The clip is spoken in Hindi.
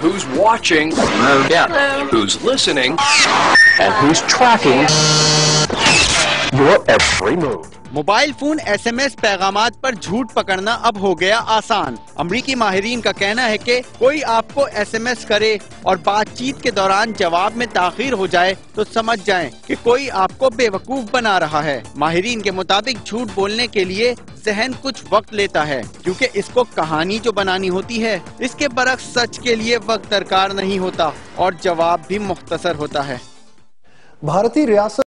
who's watching, No doubt. who's listening, And who's tracking your every move. Mobile phone SMS पैगामात पर झूठ पकड़ना अब हो गया आसान। अमरीकी माहरीन का कहना है कि कोई आपको एसएमएस करे और बातचीत के दौरान जवाब में ताखिर हो जाए तो समझ जाएँ कि कोई आपको बेवकूफ़ बना रहा है। माहरीन के मुताबिक झूठ बोलने के लिए जहन कुछ वक्त लेता है क्योंकि इसको कहानी जो बनानी होती है इसके बरक्स सच के लिए वक्त दरकार नहीं होता और जवाब भी मुख्तसर होता है। भारतीय रियासत